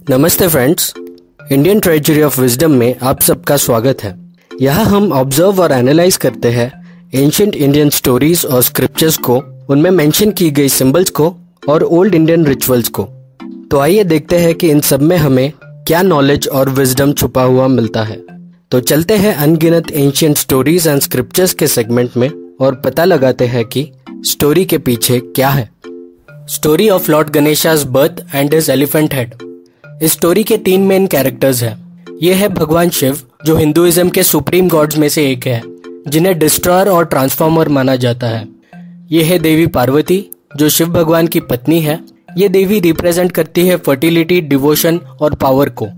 नमस्ते friends Indian treasury of wisdom में आप सबका स्वागत है। यहाँ हम ऑब्ज़र्व और एनालाइज करते हैं एंशंट इंडियन स्टोरीज और स्क्रिप्चर्स को, उनमें मेंशन की गई सिंबल्स को और ओल्ड इंडियन रिचुअल्स को। तो आइए देखते हैं कि इन सब में हमें क्या नॉलेज और विजडम छुपा हुआ मिलता है। तो चलते हैं अनगिनत एंशियंट स्टोरीज एंड स्क्रिप्चर्स के सेगमेंट में और पता लगाते हैं कि स्टोरी के पीछे क्या है। Story of lord Ganesha's birth and his elephant head इस स्टोरी के तीन मेन कैरेक्टर्स हैं। ये है भगवान शिव, जो हिंदुइज्म के सुप्रीम गॉड्स में से एक है, जिन्हें डिस्ट्रॉयर और ट्रांसफॉर्मर माना जाता है। ये है देवी पार्वती, जो शिव भगवान की पत्नी है। ये देवी रिप्रेजेंट करती है फर्टिलिटी डिवोशन और पावर को।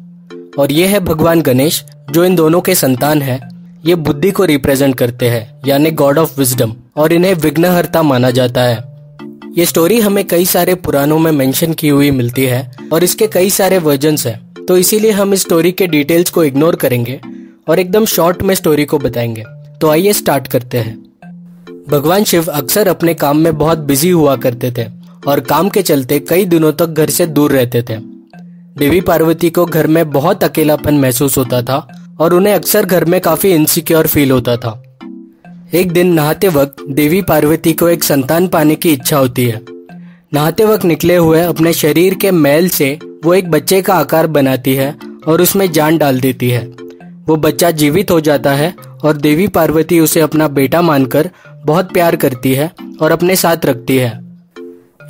और ये है भगवान गणेश, जो इन दोनों के संतान है। ये बुद्धि को रिप्रेजेंट करते हैं, यानी गॉड ऑफ़ विजडम और इन्हें विघ्नहर्ता माना जाता है। ये स्टोरी हमें कई सारे पुराणों में मेंशन की हुई मिलती है और इसके कई सारे वर्जन हैं। तो इसीलिए हम इस स्टोरी के डिटेल्स को इग्नोर करेंगे और एकदम शॉर्ट में स्टोरी को बताएँगे। तो आइए स्टार्ट करते हैं। भगवान शिव अक्सर अपने काम में बहुत बिज़ी हुआ करते थे और काम के चलते कई दिनों तक घर से दूर रहते थे। देवी पार्वती को घर में बहुत अकेलापन महसूस होता था और उन्हें अक्सर घर में काफ़ी इनसिक्योर फील होता था। एक दिन नहाते वक्त देवी पार्वती को एक संतान पाने की इच्छा होती है। नहाते वक्त निकले हुए अपने शरीर के मैल से वो एक बच्चे का आकार बनाती है और उसमें जान डाल देती है। वो बच्चा जीवित हो जाता है और देवी पार्वती उसे अपना बेटा मानकर बहुत प्यार करती है और अपने साथ रखती है।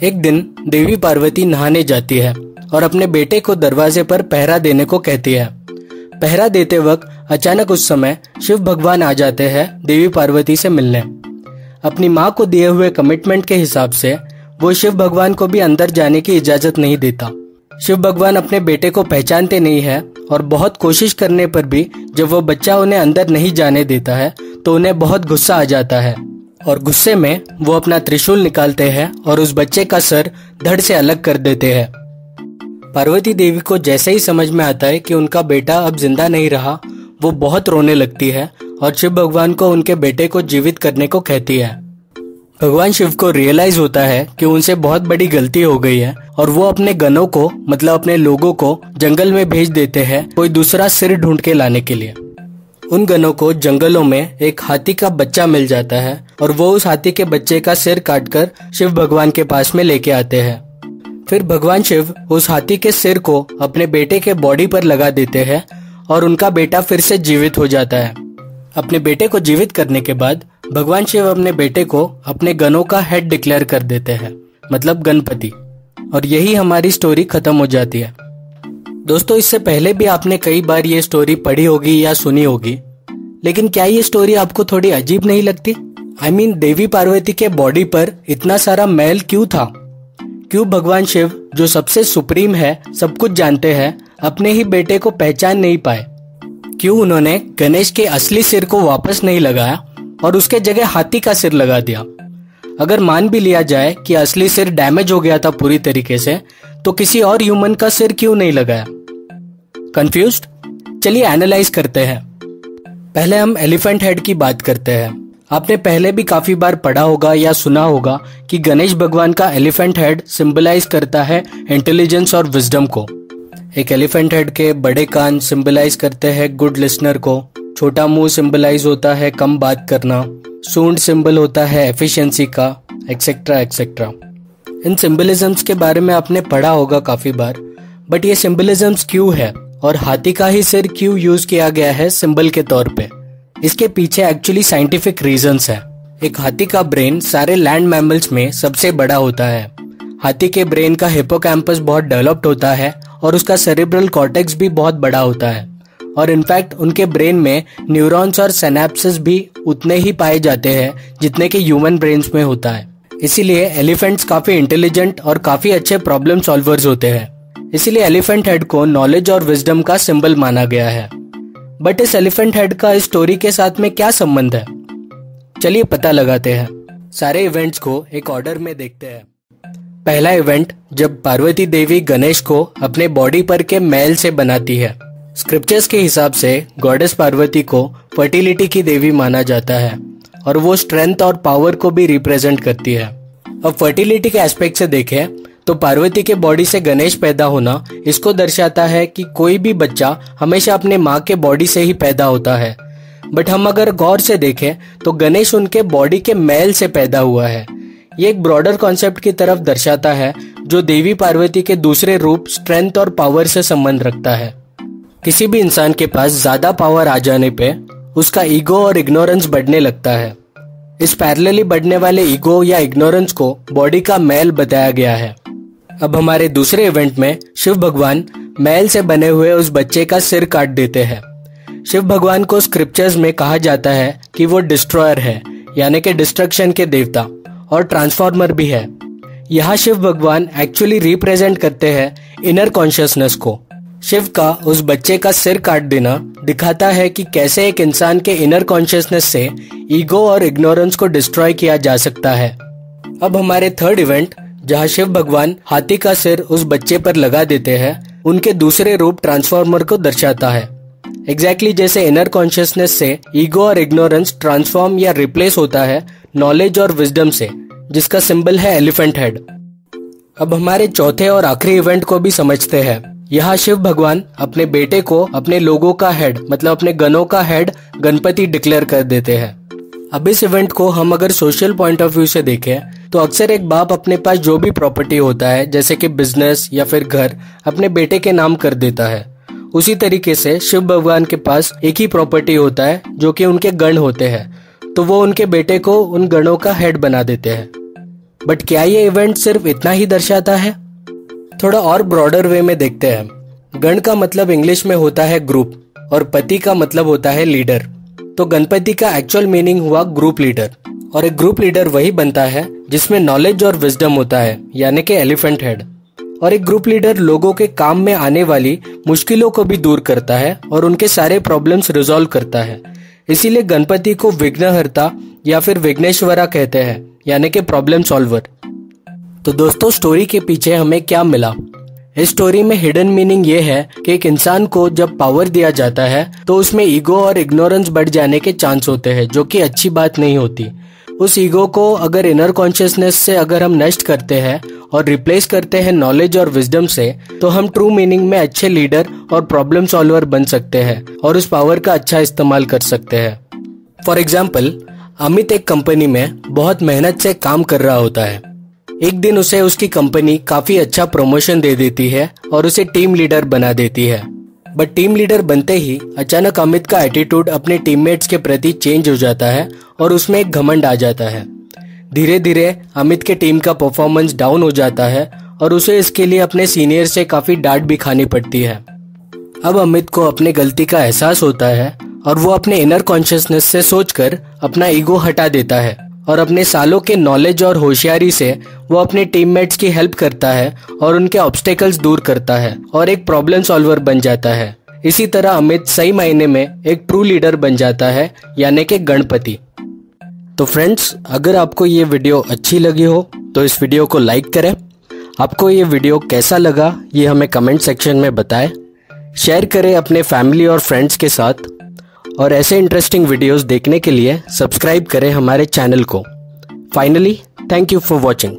एक दिन देवी पार्वती नहाने जाती है और अपने बेटे को दरवाजे पर पहरा देने को कहती है। पहरा देते वक्त अचानक उस समय शिव भगवान आ जाते हैं देवी पार्वती से मिलने। अपनी माँ को दिए हुए कमिटमेंट के हिसाब से वो शिव भगवान को भी अंदर जाने की इजाज़त नहीं देता। शिव भगवान अपने बेटे को पहचानते नहीं है और बहुत कोशिश करने पर भी जब वो बच्चा उन्हें अंदर नहीं जाने देता है तो उन्हें बहुत गुस्सा आ जाता है। और गुस्से में वो अपना त्रिशूल निकालते हैं और उस बच्चे का सर धड़ से अलग कर देते हैं। पार्वती देवी को जैसे ही समझ में आता है कि उनका बेटा अब ज़िंदा नहीं रहा, वो बहुत रोने लगती है और शिव भगवान को उनके बेटे को जीवित करने को कहती है। भगवान शिव को रियलाइज़ होता है कि उनसे बहुत बड़ी गलती हो गई है और वो अपने गनों को मतलब अपने लोगों को जंगल में भेज देते हैं कोई दूसरा सिर ढूंढ के लाने के लिए। उन गनों को जंगलों में एक हाथी का बच्चा मिल जाता है और वो उस हाथी के बच्चे का सिर काटकर शिव भगवान के पास में लेके आते हैं। फिर भगवान शिव उस हाथी के सिर को अपने बेटे के बॉडी पर लगा देते हैं और उनका बेटा फिर से जीवित हो जाता है। अपने बेटे को जीवित करने के बाद भगवान शिव अपने बेटे को अपने गनों का हेड डिक्लेयर कर देते हैं मतलब गणपति। और यही हमारी स्टोरी खत्म हो जाती है। दोस्तों इससे पहले भी आपने कई बार ये स्टोरी पढ़ी होगी या सुनी होगी लेकिन क्या ये स्टोरी आपको थोड़ी अजीब नहीं लगती? I I mean mean, Devi Parvati के बॉडी पर इतना सारा मैल क्यों था? क्यों भगवान शिव, जो सबसे सुप्रीम है, सब कुछ जानते हैं, अपने ही बेटे को पहचान नहीं पाए? क्यों उन्होंने गणेश के असली सिर को वापस नहीं लगाया और उसके जगह हाथी का सिर लगा दिया? अगर मान भी लिया जाए कि असली सिर डैमेज हो गया था पूरी तरीके से तो किसी और ह्यूमन का सिर क्यों नहीं लगाया? कंफ्यूज चलिए एनालाइज करते हैं। पहले हम एलिफेंट हेड की बात करते हैं। आपने पहले भी काफ़ी बार पढ़ा होगा या सुना होगा कि गणेश भगवान का एलिफेंट हेड सिंबलाइज करता है इंटेलिजेंस और विजडम को। एक एलिफेंट हेड के बड़े कान सिंबलाइज करते हैं गुड लिसनर को। छोटा मुँह सिंबलाइज होता है कम बात करना। सूंड सिंबल होता है एफिशिएंसी का एक्सेट्रा एक्सेट्रा इन सिंबलिज्म्स के बारे में आपने पढ़ा होगा काफ़ी बार बट ये सिंबलिज्म्स क्यों है? और हाथी का ही सिर क्यों यूज़ किया गया है सिंबल के तौर पे? इसके पीछे एक्चुअली साइंटिफिक रीजंस है। एक हाथी का ब्रेन सारे लैंड मैमल्स में सबसे बड़ा होता है। हाथी के ब्रेन का हिपोकैम्पस बहुत डेवलप्ड होता है और उसका सेरेब्रल कॉर्टेक्स भी बहुत बड़ा होता है। और इनफैक्ट उनके ब्रेन में न्यूरॉन्स और सेनेप्सिस भी उतने ही पाए जाते हैं जितने कि ह्यूमन ब्रेन्स में होता है। इसीलिए एलिफेंट्स काफ़ी इंटेलिजेंट और काफ़ी अच्छे प्रॉब्लम सॉल्वर्स होते हैं। इसीलिए एलिफेंट हेड को नॉलेज और विजडम का सिंबल माना गया है। बट इस एलिफेंट हेड का इस स्टोरी के साथ में क्या संबंध है? चलिए पता लगाते हैं। सारे इवेंट्स को एक ऑर्डर में देखते हैं। पहला इवेंट जब पार्वती देवी गणेश को अपने बॉडी पर के मैल से बनाती है। स्क्रिप्चर्स के हिसाब से गॉडेस पार्वती को फर्टिलिटी की देवी माना जाता है और वो स्ट्रेंथ और पावर को भी रिप्रेजेंट करती है। अब फर्टिलिटी के एस्पेक्ट से देखें तो पार्वती के बॉडी से गणेश पैदा होना इसको दर्शाता है कि कोई भी बच्चा हमेशा अपने माँ के बॉडी से ही पैदा होता है। बट हम अगर गौर से देखें तो गणेश उनके बॉडी के मैल से पैदा हुआ है। ये एक ब्रॉडर कॉन्सेप्ट की तरफ़ दर्शाता है, जो देवी पार्वती के दूसरे रूप स्ट्रेंथ और पावर से संबंध रखता है। किसी भी इंसान के पास ज़्यादा पावर आ जाने पे उसका ईगो और इग्नोरेंस बढ़ने लगता है। इस पैरेलली बढ़ने वाले ईगो या इग्नोरेंस को बॉडी का मैल बताया गया है। अब हमारे दूसरे इवेंट में शिव भगवान मैल से बने हुए उस बच्चे का सिर काट देते हैं। शिव भगवान को स्क्रिप्चर्स में कहा जाता है कि वो डिस्ट्रॉयर है, यानी कि डिस्ट्रक्शन के देवता और ट्रांसफॉर्मर भी है। यहाँ शिव भगवान एक्चुअली रिप्रेजेंट करते हैं इनर कॉन्शियसनेस को। शिव का उस बच्चे का सिर काट देना दिखाता है कि कैसे एक इंसान के इनर कॉन्शियसनेस से ईगो और इग्नोरेंस को डिस्ट्रॉय किया जा सकता है। अब हमारे थर्ड इवेंट जहाँ शिव भगवान हाथी का सिर उस बच्चे पर लगा देते हैं, उनके दूसरे रूप ट्रांसफॉर्मर को दर्शाता है। एग्जैक्टली exactly जैसे इनर कॉन्शियसनेस से ईगो और इग्नोरेंस ट्रांसफॉर्म या रिप्लेस होता है नॉलेज और विजडम से, जिसका सिंबल है एलिफेंट हेड अब हमारे चौथे और आखिरी इवेंट को भी समझते हैं। यहाँ शिव भगवान अपने बेटे को अपने लोगों का हेड मतलब अपने गनों का हेड गणपति डिक्लेयर कर देते हैं। अब इस इवेंट को हम अगर सोशल पॉइंट ऑफ़ व्यू से देखें तो अक्सर एक बाप अपने पास जो भी प्रॉपर्टी होता है, जैसे कि बिज़नेस या फिर घर, अपने बेटे के नाम कर देता है। उसी तरीके से शिव भगवान के पास एक ही प्रॉपर्टी होता है, जो कि उनके गण होते हैं। तो वो उनके बेटे को उन गणों का हेड बना देते हैं। बट क्या ये इवेंट सिर्फ़ इतना ही दर्शाता है? थोड़ा और ब्रॉडर वे में देखते हैं। गण का मतलब इंग्लिश में होता है ग्रुप और पति का मतलब होता है लीडर तो गणपति का एक्चुअल मीनिंग हुआ ग्रुप लीडर और एक ग्रुप लीडर वही बनता है, जिसमें नॉलेज और विजडम होता है, यानी कि एलिफेंट हेड और एक ग्रुप लीडर लोगों के काम में आने वाली मुश्किलों को भी दूर करता है और उनके सारे प्रॉब्लम्स रिजॉल्व करता है. इसीलिए गणपति को विघ्नहर्ता या फिर विघ्नेश्वरा कहते हैं, यानी कि प्रॉब्लम सॉल्वर तो दोस्तों स्टोरी के पीछे हमें क्या मिला? इस स्टोरी में हिडन मीनिंग ये है कि एक इंसान को जब पावर दिया जाता है तो उसमें ईगो और इग्नोरेंस बढ़ जाने के चांस होते हैं, जो कि अच्छी बात नहीं होती। उस ईगो को अगर इनर कॉन्शियसनेस से अगर हम नष्ट करते हैं और रिप्लेस करते हैं नॉलेज और विजडम से तो हम ट्रू मीनिंग में अच्छे लीडर और प्रॉब्लम सॉल्वर बन सकते हैं और उस पावर का अच्छा इस्तेमाल कर सकते हैं। फॉर एग्ज़ाम्पल अमित एक कंपनी में बहुत मेहनत से काम कर रहा होता है। एक दिन उसे उसकी कंपनी काफ़ी अच्छा प्रमोशन दे देती है और उसे टीम लीडर बना देती है। बट टीम लीडर बनते ही अचानक अमित का एटीट्यूड अपने टीममेट्स के प्रति चेंज हो जाता है और उसमें एक घमंड आ जाता है। धीरे धीरे अमित के टीम का परफॉर्मेंस डाउन हो जाता है और उसे इसके लिए अपने सीनियर से काफ़ी डांट भी खानी पड़ती है। अब अमित को अपने गलती का एहसास होता है और वो अपने इनर कॉन्शियसनेस से सोचकर अपना ईगो हटा देता है। और अपने सालों के नॉलेज और होशियारी से वो अपने टीममेट्स की हेल्प करता है और उनके ऑब्स्टेकल्स दूर करता है और एक प्रॉब्लम सॉल्वर बन जाता है। इसी तरह अमित सही मायने में एक ट्रू लीडर बन जाता है, यानी कि गणपति। तो फ्रेंड्स अगर आपको ये वीडियो अच्छी लगी हो तो इस वीडियो को लाइक करें। आपको ये वीडियो कैसा लगा, ये हमें कमेंट सेक्शन में बताएँ। शेयर करें अपने फैमिली और फ्रेंड्स के साथ। और ऐसे इंटरेस्टिंग वीडियोस देखने के लिए सब्सक्राइब करें हमारे चैनल को। Finally thank you for watching